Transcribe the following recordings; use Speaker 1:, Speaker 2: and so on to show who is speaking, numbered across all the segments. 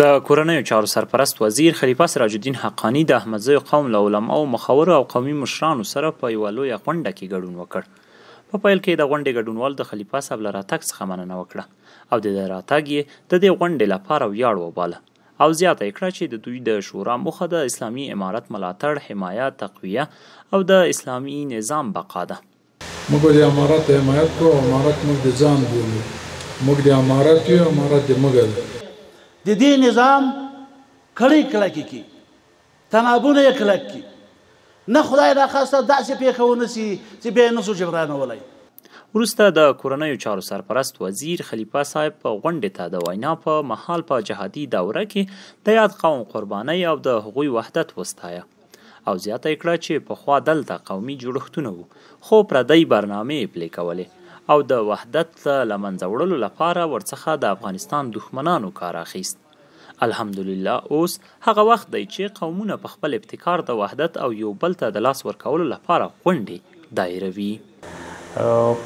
Speaker 1: د کورنیو چارو سرپرست وزیر خلیفه سراج الدین حقاني د احمدزیو قوم له علماو مخورو او قومي مشرانو سره په یوه لویه غونډه کې ګډون وکړ په پیل کې د غونډې ګډونوال د خلیفه صاحب له راتګ څخه مننه وکړه او د ده راتګ یې د دې غونډې لپاره ویاړ وباله او زیاته یې کړه چې د دوی د شورا موخه د اسلامي امارت ملاتړ حمایت تقویه او د اسلامي نظام بقا ده
Speaker 2: موږ د امارت حمایت کوو او امارت موږ د ځان بولو. موږ د امارت یو، امارت د موږ دی.
Speaker 3: د دې نظام کړۍ کلکې کړي، تنابونه یې کلک کړي، نه خدای ناخواسته داسې پېښه ونه شي چې بیا یې نه شو جبرانولی.
Speaker 1: وروسته د کورنیو چارو سرپرست وزیر خلیفه صاحب غونډې ته د وینا په مهال په جهادي دوره کې د یاد قوم قربانۍ او د هغوی وحدت وستایه. او زیاته یې کړه چې پخوا دلته قومي جوړښتونه وو خو پردۍ برنامې یې پلې کولې او د وحدت د له منځه وړلو لپاره ورڅخه د افغانستان دښمنانو کار اخیست. الحمدلله اوس هغه وخت دی چې قومونه په خپل ابتکار د وحدت او یو بل ته د لاس ورکولو لپاره غونډې دایروي.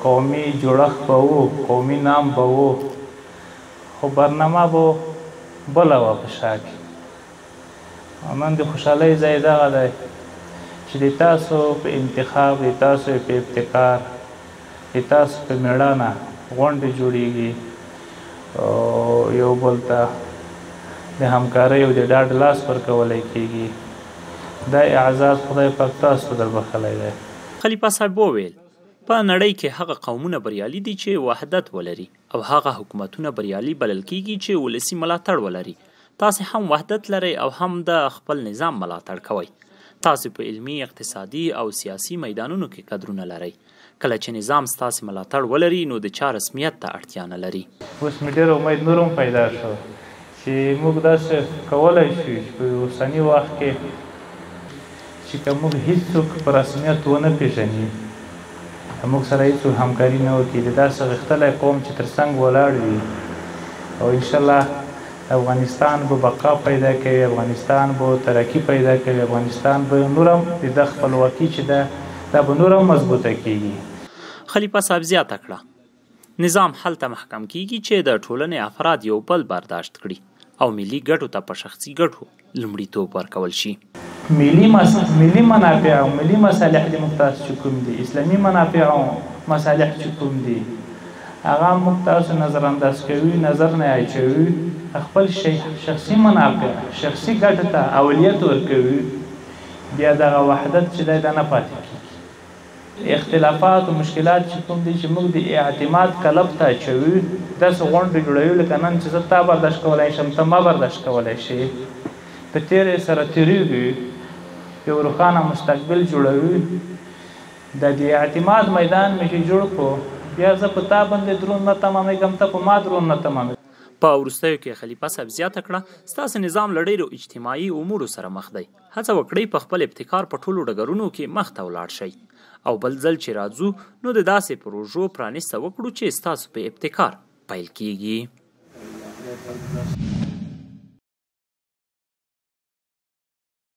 Speaker 4: قومي جوړښت به وو، قومي نام به وو، خو برنامه به بله وه په شا کې. او نن د خوشحالۍ ځای دغه دی چې د تاسو په انتخاب، د تاسو په ابتکار، د تاسو په مېړانه غونډې جوړېږي او یو بل ته د همکارۍ او د ډاډ لاس ورکولی کېږي. دا اعزاز خدای پاک تاسو ته دربښلی دی.
Speaker 1: خلیفه صاحب وویل، په نړۍ کې هغه قومونه بریالي دي چې وحدت ولري او هغه حکومتونه بریالي بلل کیږي چې ولسي ملاتړ ولري، تاسې هم وحدت لرئ او هم د خپل نظام ملاتړ کوئ. تاسې په علمي، اقتصادي او سیاسي میدانونو کې کدرونه لرئ. کله چې نظام ستاسې ملاتړ ولري نو د چا رسمیت ته اړتیا نه لري.
Speaker 4: اوس مې ډېر امید نور هم پیدا شو چی موږ داسی کولای شو چی په اوسنی وخت کی چی که موږ هیڅوک په رسمیت ونه پیژنی له موږ سره هیڅوک همکاری نه وکی د داسی غښتلی قوم چی تر څنګ ولاړ وی او انشاالله افغانستان به بقا پیدا کوی افغانستان به ترقی پیدا کوی افغانستان به نور هم د ده خپلواکی چی ده دا به نور هم مضبوطه کیږی.
Speaker 1: خلیفه صاحب زیاته کړه. نظام هلته محکم کېږي چې د ټولنې افراد یو بل برداشت کړي او ملي ګټو ته په شخصي ګټو لومړیتوب ورکول شي.
Speaker 4: ملي ملي منافع او ملي مصالح دې موږ تاسو چې کوم دي، اسلامي منافع او مصالح چې کوم دي، هغه موږ تاسو نظر انداز کوي، نظر نه اچوي، خپل شخصي منافع، شخصي ګټو ته اولیت ورکوي، بیا دغه وحدت چې دی دا نه پاتې کېږي. اختلافات او مشکلات چې کوم دي چې موږ د اعتماد کلب ته اچوي داسې غونډې جوړوي لکه نن چې زه تا برداشت کولای شم ته ما برداشت کولای شې په تېره یې سره تېرېږي یو روښانه مستقبل جوړوي دا د اعتماد میدان مې چې جوړ کو بیا زه په تا باندې درون نه تمامېږم ته په ما درون نه تمامېږم.
Speaker 1: په وروستیو کې خلیفه صاحب زیاته کړه، ستاسې نظام له ډېرو اجتماعي امورو سره مخ دی، هڅه وکړئ په خپل ابتکار په ټولو ډګرونو کې مخ ته ولاړ شئ او بل ځل چې راځو نو د داسې پروژو پرانیسته وکړو چې ستاسو په ابتکار پیل کیږي.